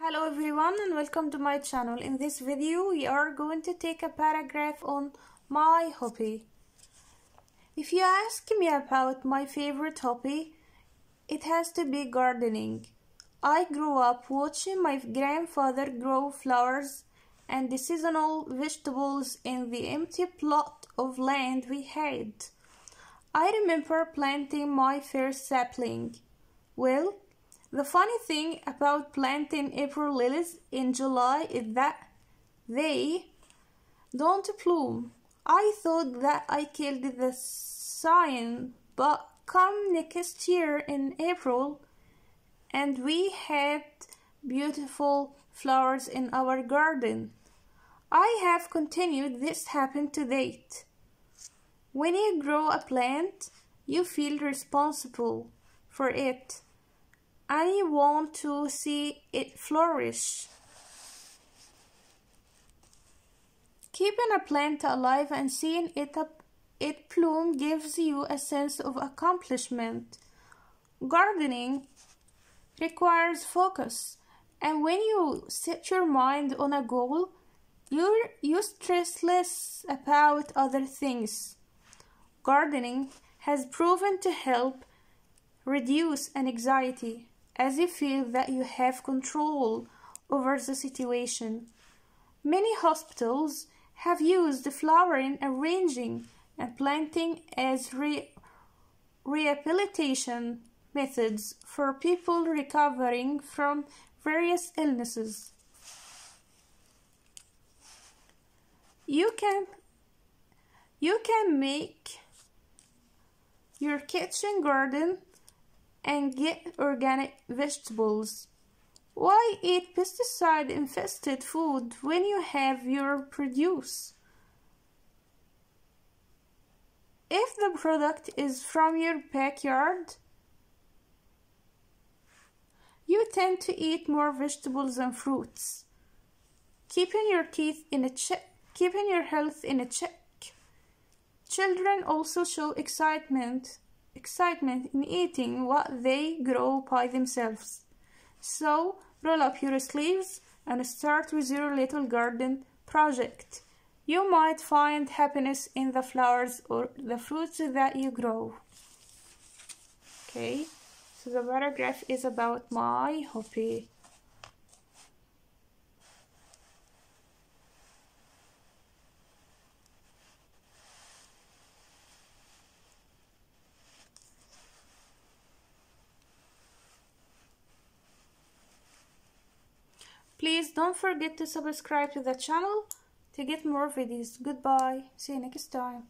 Hello everyone and welcome to my channel. In this video we are going to take a paragraph on my hobby. If you ask me about my favorite hobby, it has to be gardening. I grew up watching my grandfather grow flowers and the seasonal vegetables in the empty plot of land we had. I remember planting my first sapling. Well, the funny thing about planting April lilies in July is that they don't bloom. I thought that I killed the sign, but come next year in April, and we had beautiful flowers in our garden. I have continued this happen to date. When you grow a plant, you feel responsible for it I want to see it flourish. Keeping a plant alive and seeing it, up, it bloom gives you a sense of accomplishment. Gardening requires focus, and when you set your mind on a goal, you're, you stress less about other things. Gardening has proven to help reduce anxiety as you feel that you have control over the situation. Many hospitals have used the flowering, arranging, and planting as re rehabilitation methods for people recovering from various illnesses. You can you can make your kitchen garden and get organic vegetables. Why eat pesticide infested food when you have your produce? If the product is from your backyard, you tend to eat more vegetables and fruits. Keeping your teeth in a check, keeping your health in a check. Children also show excitement excitement in eating what they grow by themselves. So roll up your sleeves and start with your little garden project. You might find happiness in the flowers or the fruits that you grow. Okay, so the paragraph is about my hobby. Don't forget to subscribe to the channel to get more videos. Goodbye. See you next time.